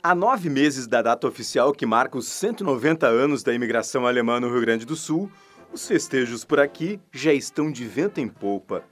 Há nove meses da data oficial que marca os 190 anos da imigração alemã no Rio Grande do Sul, os festejos por aqui já estão de vento em polpa.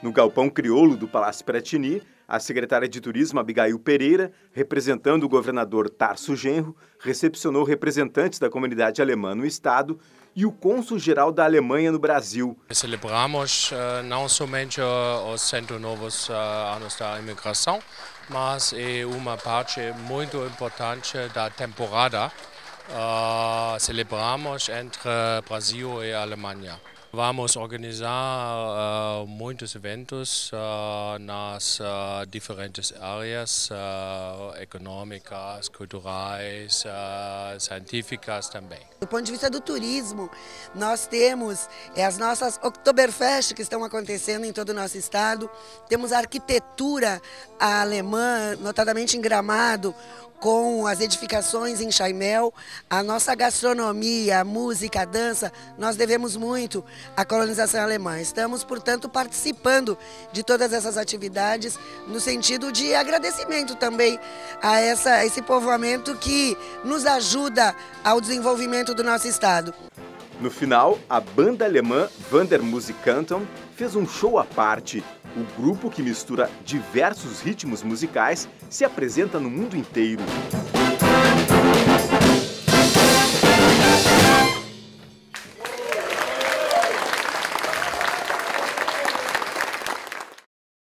No galpão crioulo do Palácio Piratini, a secretária de Turismo Abigail Pereira, representando o governador Tarso Genro, recepcionou representantes da comunidade alemã no estado e o cônsul-geral da Alemanha no Brasil. Celebramos uh, não somente os 109 uh, anos da imigração, mas é uma parte muito importante da temporada. Uh, celebramos entre Brasil e Alemanha. Vamos organizar uh, muitos eventos uh, nas uh, diferentes áreas econômicas, culturais, científicas também. Do ponto de vista do turismo, nós temos as nossas Oktoberfest que estão acontecendo em todo o nosso estado, temos a arquitetura alemã, notadamente em Gramado, com as edificações em Chaimel, a nossa gastronomia, música, dança, nós devemos muito à colonização alemã. Estamos, portanto, participando de todas essas atividades no sentido de agradecimento também a, essa, a esse povoamento que nos ajuda ao desenvolvimento do nosso estado. No final, a banda alemã Wandermusikanten fez um show à parte. O grupo que mistura diversos ritmos musicais se apresenta no mundo inteiro.